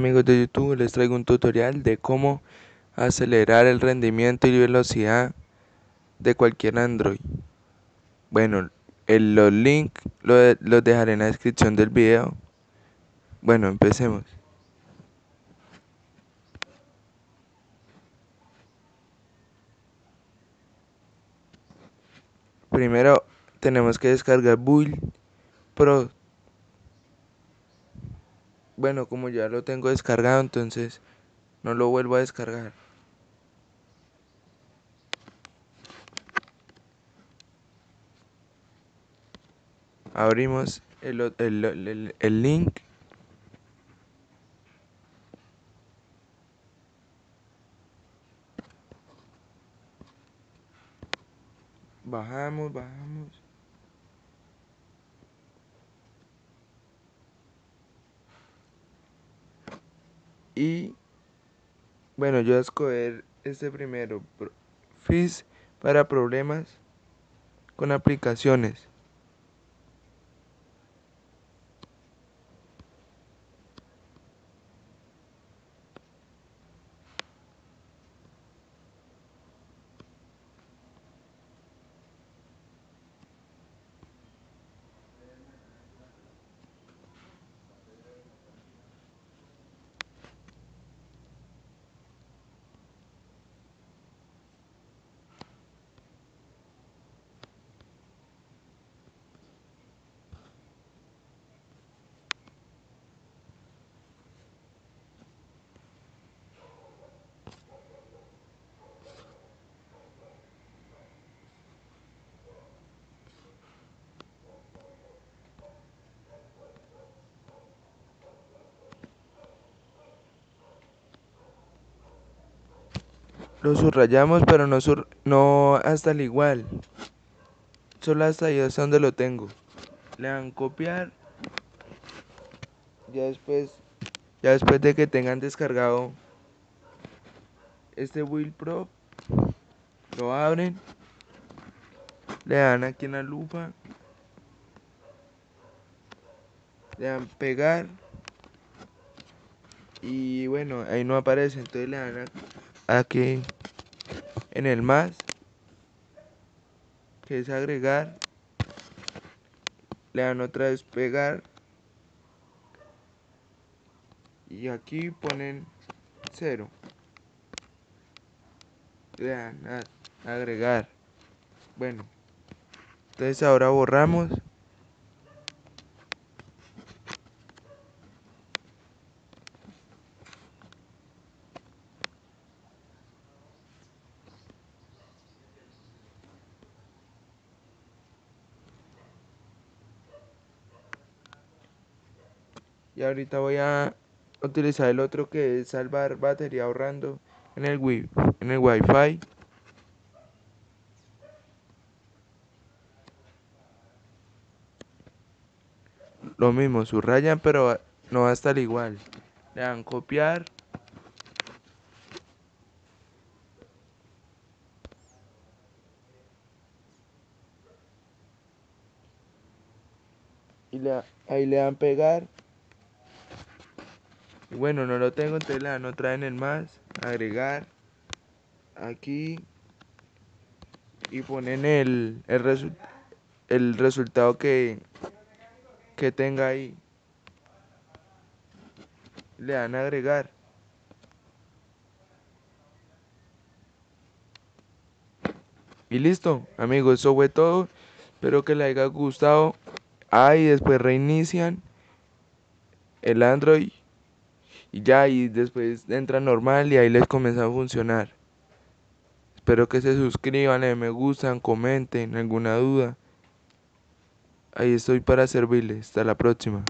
Amigos de YouTube, les traigo un tutorial de cómo acelerar el rendimiento y velocidad de cualquier Android. Bueno, los links los dejaré en la descripción del video. Bueno, empecemos. Primero tenemos que descargar Build Pro bueno, como ya lo tengo descargado, entonces no lo vuelvo a descargar. Abrimos el, el, el, link. Bajamos, bajamos. Y bueno yo voy a escoger este primero FIS para problemas con aplicaciones Lo subrayamos, pero no, no hasta el igual. Solo hasta ahí es donde lo tengo. Le dan copiar. Ya después, ya después de que tengan descargado este Will Pro, lo abren. Le dan aquí en la lupa. Le dan pegar. Y bueno, ahí no aparece, entonces le dan aquí en el más que es agregar le dan otra vez pegar y aquí ponen cero. Le dan agregar. Bueno entonces ahora borramos y ahorita voy a utilizar el otro que es salvar batería ahorrando en el, wi en el wifi. Lo mismo subrayan pero no va a estar igual. Le dan copiar. Y le, ahí le dan pegar bueno, no lo tengo, entonces le dan otra en el más, agregar, aquí, y ponen el, el, el resultado que, que tenga ahí. Le dan a agregar. Y listo, amigos, eso fue todo. Espero que les haya gustado. Ahí después reinician el Android y ya y después entra normal y ahí les comienza a funcionar. Espero que se suscriban, le me gustan, comenten, alguna duda. Ahí estoy para servirles. Hasta la próxima.